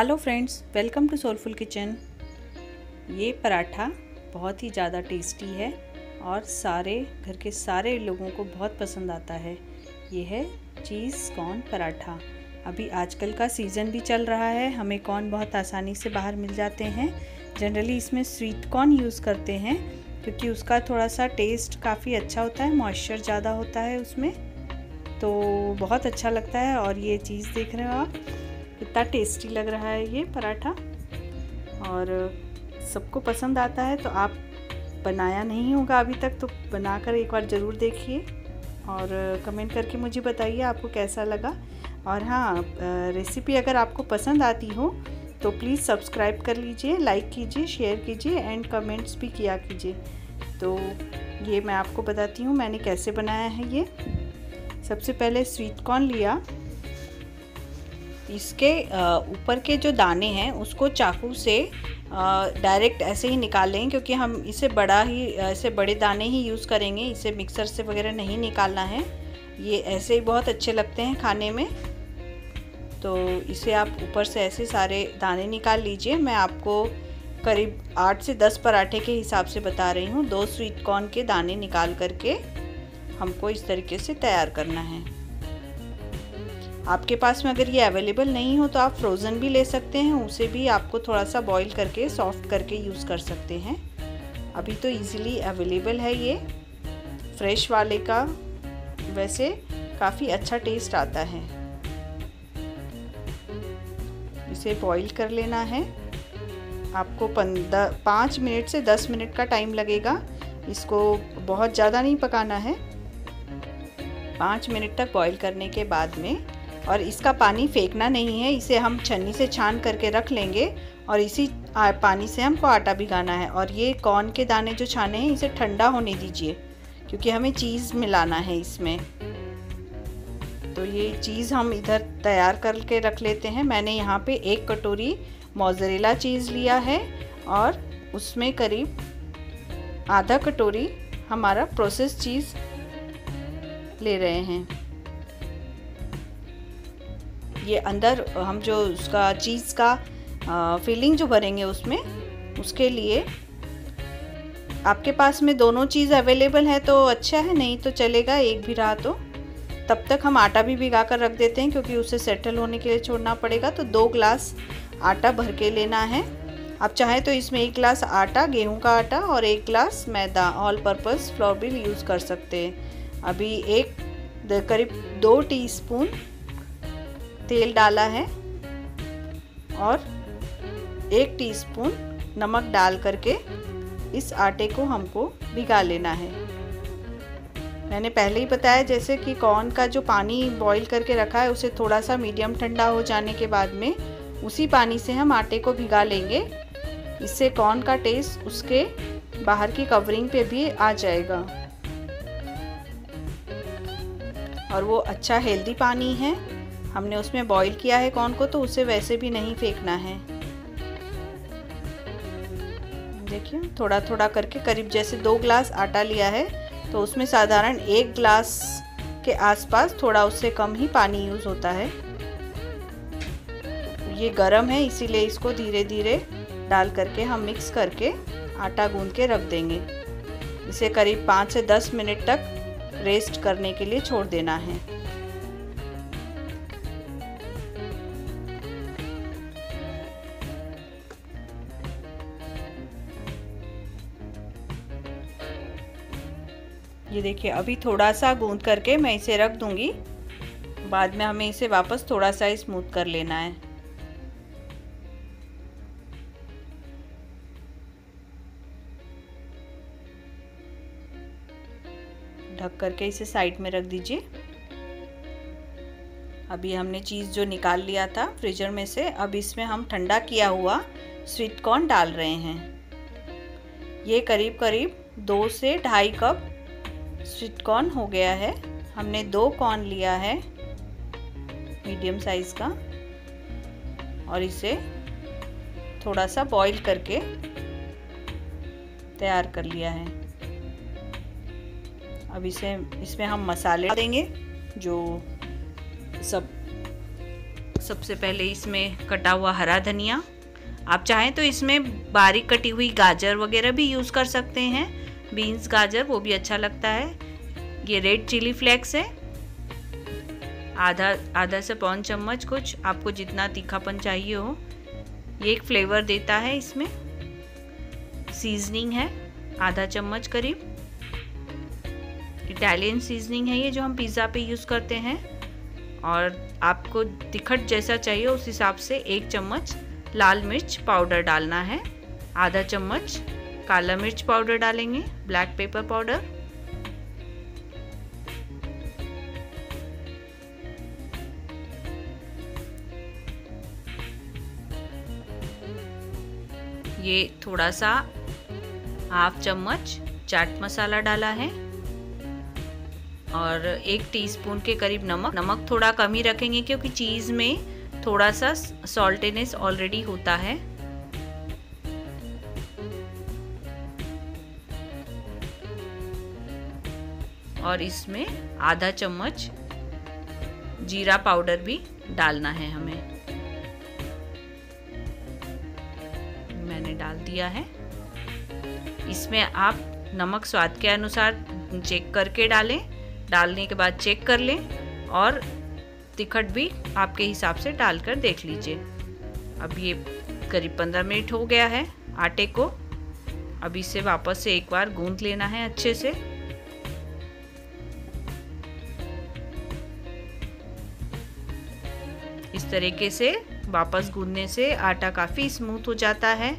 Hello friends welcome to soulful kitchen ये पराठा बहुत ही ज़्यादा टेस्टी है और सारे घर के सारे लोगों को बहुत पसंद आता है। ये है चीज़ कॉर्न पराठा। अभी आजकल का सीज़न भी चल रहा है, हमें कॉर्न बहुत आसानी से बाहर मिल जाते हैं। जनरली इसमें स्वीट कॉर्न यूज़ करते हैं, क्योंकि उसका थोड़ा सा टेस्ट काफ़ी अच्छा होता है मॉइस्चर ज़्यादा होता है उसमें। तो बहुत अच्छा लगता है और ये चीज़ देख रहे हो आप। कितना टेस्टी लग रहा है ये पराठा। और सबको पसंद आता है तो आप बनाया नहीं होगा अभी तक तो बनाकर एक बार ज़रूर देखिए। और कमेंट करके मुझे बताइए आपको कैसा लगा। और हाँ रेसिपी अगर आपको पसंद आती हो तो प्लीज़ सब्सक्राइब कर लीजिए लाइक कीजिए शेयर कीजिए एंड कमेंट्स भी किया कीजिए। तो ये मैं आपको बताती हूँ, मैंने कैसे बनाया है ये। सबसे पहले स्वीट कॉर्न लिया। इसके ऊपर के जो दाने हैं, उसको चाकू से डायरेक्ट ऐसे ही निकाल लेंगे क्योंकि हम इसे बड़ा ही ऐसे बड़े दाने ही यूज़ करेंगे। इसे मिक्सर से वगैरह नहीं निकालना है। ये ऐसे ही बहुत अच्छे लगते हैं खाने में। तो इसे आप ऊपर से ऐसे सारे दाने निकाल लीजिए। मैं आपको करीब आठ से दस पराठे के हिसाब से बता रही हूँ। दो स्वीट कॉर्न के दाने निकाल करके हमको इस तरीके से तैयार करना है। आपके पास में अगर ये अवेलेबल नहीं हो तो आप फ्रोज़न भी ले सकते हैं, उसे भी आपको थोड़ा सा बॉईल करके सॉफ्ट करके यूज़ कर सकते हैं। अभी तो इजीली अवेलेबल है ये। फ्रेश वाले का वैसे काफ़ी अच्छा टेस्ट आता है। इसे बॉईल कर लेना है। आपको पंद्रह, पाँच मिनट से दस मिनट का टाइम लगेगा। इसको बहुत ज़्यादा नहीं पकाना है। पाँच मिनट तक बॉईल करने के बाद में और इसका पानी फेंकना नहीं है, इसे हम छन्नी से छान करके रख लेंगे और इसी पानी से हमको आटा भिगाना है। और ये कॉर्न के दाने जो छाने हैं, इसे ठंडा होने दीजिए, क्योंकि हमें चीज़ मिलाना है इसमें। तो ये चीज़ हम इधर तैयार करके रख लेते हैं। मैंने यहाँ पे एक कटोरी मोजरेला चीज़ लिया है और उसमें करीब आधा कटोरी हमारा प्रोसेस चीज़ ले रहे हैं। ये अंदर, हम जो उसका चीज़ का फिलिंग जो भरेंगे उसमें, उसके लिए आपके पास में दोनों चीज़ अवेलेबल है तो अच्छा है, नहीं तो चलेगा एक भी रहा तो। तब तक हम आटा भी भिगा कर रख देते हैं क्योंकि उसे सेटल होने के लिए छोड़ना पड़ेगा तो दो ग्लास आटा भर के लेना है। आप चाहें तो इसमें एक ग्लास आटा, गेहूँ का आटा और एक ग्लास मैदा ऑल पर्पज़ फ्लोर भी यूज़ कर सकते हैं। अभी एक करीब दो टीस्पून तेल डाला है और एक टीस्पून नमक डाल करके इस आटे को हमको भिगा लेना है। मैंने पहले ही बताया जैसे कि कॉर्न का जो पानी बॉईल करके रखा है, उसे थोड़ा सा मीडियम ठंडा हो जाने के बाद में उसी पानी से हम आटे को भिगा लेंगे। इससे कॉर्न का टेस्ट उसके बाहर की कवरिंग पे भी आ जाएगा। और वो अच्छा हेल्दी पानी है। हमने उसमें बॉईल किया है कॉर्न को तो उसे वैसे भी नहीं फेंकना है। देखिए थोड़ा थोड़ा करके करीब जैसे दो ग्लास आटा लिया है तो उसमें साधारण एक ग्लास के आसपास थोड़ा उससे कम ही पानी यूज़ होता है। ये गरम है, इसीलिए इसको धीरे धीरे डाल करके हम मिक्स करके आटा गूंद के रख देंगे। इसे करीब पाँच से दस मिनट तक रेस्ट करने के लिए छोड़ देना है। ये देखिए, अभी थोड़ा सा गूंद करके मैं इसे रख दूँगी। बाद में हमें इसे वापस थोड़ा सा स्मूथ कर लेना है। ढक करके इसे साइड में रख दीजिए। अभी हमने चीज़ जो निकाल लिया था फ्रीजर में से, अब इसमें हम ठंडा किया हुआ स्वीट कॉर्न डाल रहे हैं। ये करीब करीब दो से ढाई कप स्वीट कॉर्न हो गया है। हमने दो कॉर्न लिया है, मीडियम साइज़ का। और इसे थोड़ा सा बॉईल करके तैयार कर लिया है। अब इसे, इसमें हम मसाले देंगे जो सब, सबसे पहले इसमें कटा हुआ हरा धनिया। आप चाहें तो इसमें बारीक कटी हुई गाजर वगैरह भी यूज़ कर सकते हैं। बीन्स, गाजर, वो भी अच्छा लगता है। ये रेड चिली फ्लेक्स है। आधा आधा से पौन चम्मच कुछ, आपको जितना तीखापन चाहिए हो। ये एक फ्लेवर देता है इसमें। सीजनिंग है, आधा चम्मच करीब। इटालियन सीजनिंग है ये, जो हम पिज़्ज़ा पे यूज़ करते हैं। और आपको तिखट जैसा चाहिए, उस हिसाब से एक चम्मच लाल मिर्च पाउडर डालना है। आधा चम्मच काला मिर्च पाउडर डालेंगे ब्लैक पेपर पाउडर ये थोड़ा सा हाफ़ चम्मच चाट मसाला डाला है और एक टीस्पून के करीब नमक। नमक थोड़ा कम ही रखेंगे क्योंकि चीज़ में थोड़ा सा सॉल्टेनेस ऑलरेडी होता है। और इसमें आधा चम्मच जीरा पाउडर भी डालना है हमें। मैंने डाल दिया है। इसमें आप नमक स्वाद के अनुसार चेक करके डालें। डालने के बाद चेक कर लें और तिखट भी आपके हिसाब से डालकर देख लीजिए। अब ये करीब पंद्रह मिनट हो गया है आटे को। अब इसे वापस से एक बार गूंद लेना है अच्छे से। तरीके से वापस गूंदने से आटा काफ़ी स्मूथ हो जाता है।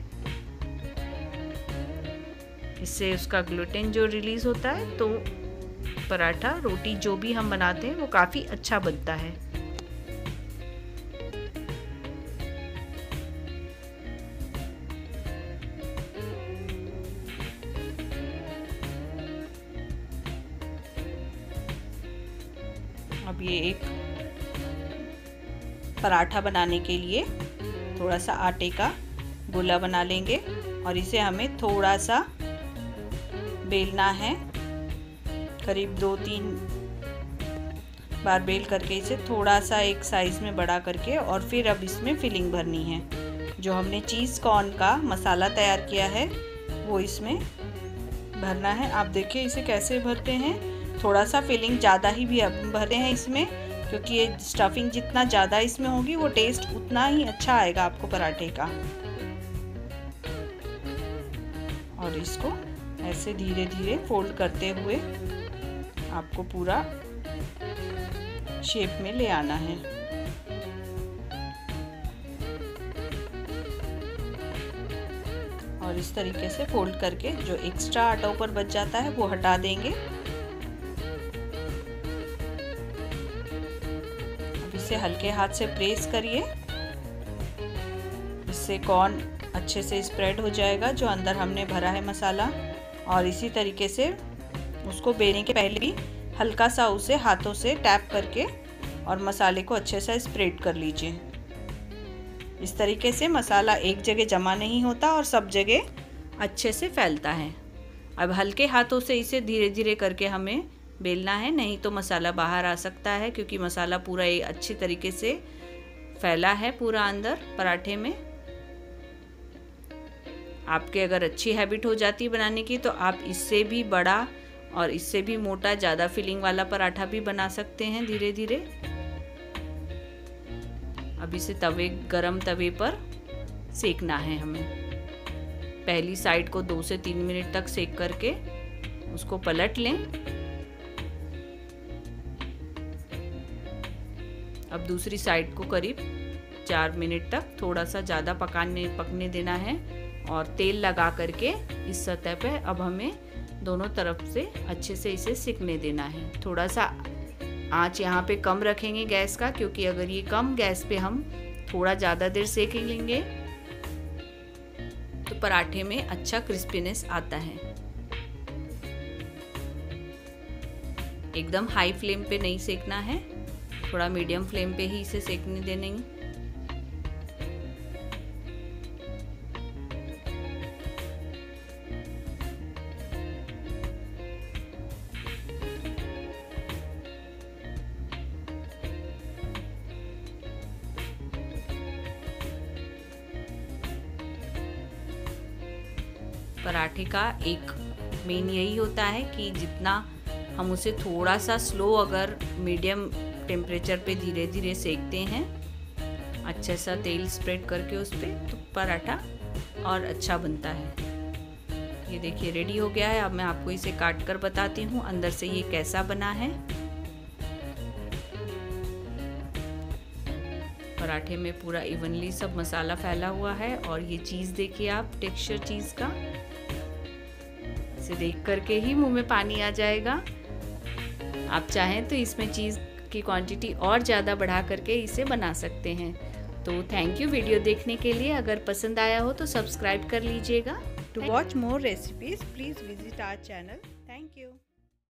इससे उसका ग्लूटेन जो रिलीज़ होता है तो पराठा, रोटी जो भी हम बनाते हैं, वो काफ़ी अच्छा बनता है। अब ये एक पराठा बनाने के लिए थोड़ा सा आटे का गोला बना लेंगे और इसे हमें थोड़ा सा बेलना है। करीब दो तीन बार बेल करके इसे थोड़ा सा एक साइज़ में बड़ा करके और फिर अब इसमें फिलिंग भरनी है। जो हमने चीज़ कॉर्न का मसाला तैयार किया है, वो इसमें भरना है। आप देखिए इसे कैसे भरते हैं। थोड़ा सा फिलिंग ज़्यादा ही भी अब भरते हैं इसमें। क्योंकि ये स्टफिंग जितना ज़्यादा इसमें होगी, वो टेस्ट उतना ही अच्छा आएगा आपको पराठे का। और इसको ऐसे धीरे धीरे फोल्ड करते हुए आपको पूरा शेप में ले आना है। और इस तरीके से फोल्ड करके जो एक्स्ट्रा आटा ऊपर बच जाता है, वो हटा देंगे। इसे हल्के हाथ से प्रेस करिए। इससे कॉर्न अच्छे से स्प्रेड हो जाएगा, जो अंदर हमने भरा है मसाला। और इसी तरीके से उसको बेने के पहले भी हल्का सा उसे हाथों से टैप करके और मसाले को अच्छे से स्प्रेड कर लीजिए। इस तरीके से मसाला एक जगह जमा नहीं होता और सब जगह अच्छे से फैलता है। अब हल्के हाथों से इसे धीरे धीरे करके हमें बेलना है, नहीं तो मसाला बाहर आ सकता है, क्योंकि मसाला पूरा एक अच्छी तरीके से फैला है पूरा अंदर पराठे में। आपके अगर अच्छी हैबिट हो जाती है बनाने की तो आप इससे भी बड़ा और इससे भी मोटा ज़्यादा फिलिंग वाला पराठा भी बना सकते हैं धीरे धीरे अब इसे तवे, गरम तवे पर सेकना है हमें। पहली साइड को दो से तीन मिनट तक सेक करके उसको पलट लें। अब दूसरी साइड को करीब चार मिनट तक थोड़ा सा ज़्यादा पकाने, पकने देना है और तेल लगा करके इस सतह पे अब हमें दोनों तरफ़ से अच्छे से इसे सिकने देना है। थोड़ा सा आँच यहाँ पे कम रखेंगे गैस का क्योंकि अगर ये कम गैस पे हम थोड़ा ज़्यादा देर सेक लेंगे तो पराठे में अच्छा क्रिस्पीनेस आता है। एकदम हाई फ्लेम पे नहीं सेकना है। थोड़ा मीडियम फ्लेम पे ही इसे सेकने देने पराठे का एक मेन यही होता है कि जितना हम उसे थोड़ा सा स्लो अगर मीडियम टेम्परेचर पे धीरे धीरे सेकते हैं। अच्छा सा तेल स्प्रेड करके उस पर तो पराठा और अच्छा बनता है। ये देखिए रेडी हो गया है। अब मैं आपको इसे काट कर बताती हूँ, अंदर से ये कैसा बना है। पराठे में पूरा इवनली सब मसाला फैला हुआ है और ये चीज़ देखिए आप टेक्सचर चीज़ का। इसे देख करके ही मुँह में पानी आ जाएगा। आप चाहें तो इसमें चीज़ की क्वांटिटी और ज़्यादा बढ़ा करके इसे बना सकते हैं। तो थैंक यू वीडियो देखने के लिए। अगर पसंद आया हो तो सब्सक्राइब कर लीजिएगा। To watch more recipes please visit our channel thank you.